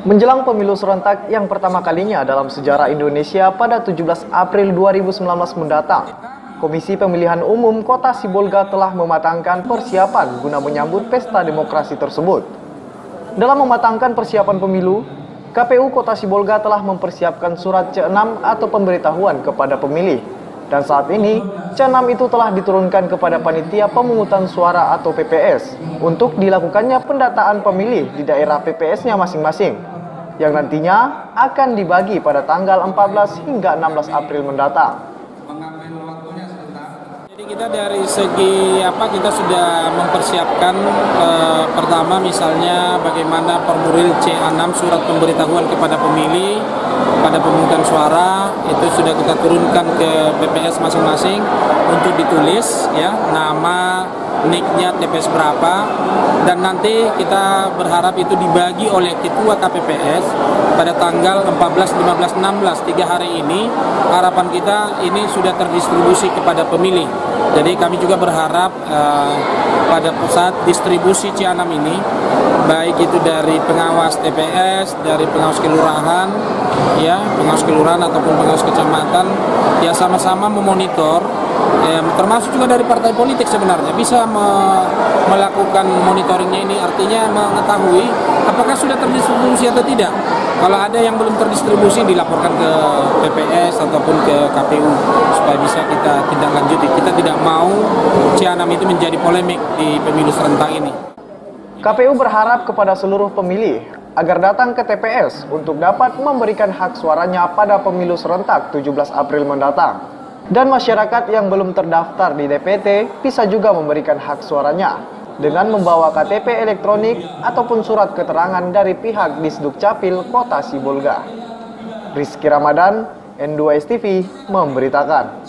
Menjelang pemilu serentak yang pertama kalinya dalam sejarah Indonesia pada 17 April 2019 mendatang, Komisi Pemilihan Umum Kota Sibolga telah mematangkan persiapan guna menyambut pesta demokrasi tersebut. Dalam mematangkan persiapan pemilu, KPU Kota Sibolga telah mempersiapkan surat C6 atau pemberitahuan kepada pemilih. Dan saat ini, C6 itu telah diturunkan kepada panitia pemungutan suara atau PPS untuk dilakukannya pendataan pemilih di daerah PPS-nya masing-masing yang nantinya akan dibagi pada tanggal 14 hingga 16 April mendatang. Jadi kita dari segi apa kita sudah mempersiapkan eh, pertama misalnya bagaimana formulir C6 surat pemberitahuan kepada pemilih pada pemungutan suara itu sudah kita turunkan ke PPS masing-masing untuk ditulis ya nama nicknya TPS berapa dan nanti kita berharap itu dibagi oleh ketua KPPS pada tanggal 14, 15, 16 tiga hari ini. Harapan kita ini sudah terdistribusi kepada pemilih. Jadi kami juga berharap uh, pada pusat distribusi Cianam ini baik itu dari pengawas TPS dari pengawas kelurahan ya pengawas kelurahan ataupun pengawas kecamatan ya sama-sama memonitor ya, termasuk juga dari partai politik sebenarnya. Bisa me melakukan monitoringnya ini. Artinya mengetahui apakah sudah terdistribusi atau tidak. Kalau ada yang belum terdistribusi dilaporkan ke PPS ataupun ke KPU supaya bisa kita tindak lanjuti. Kita tidak mau Cianam itu menjadi polemik di pemilu serentak ini. KPU berharap kepada seluruh pemilih agar datang ke TPS untuk dapat memberikan hak suaranya pada pemilu serentak 17 April mendatang. Dan masyarakat yang belum terdaftar di DPT bisa juga memberikan hak suaranya dengan membawa KTP elektronik ataupun surat keterangan dari pihak Disduk Capil Kota Sibolga. Rizky Ramadan, N2 STV memberitakan.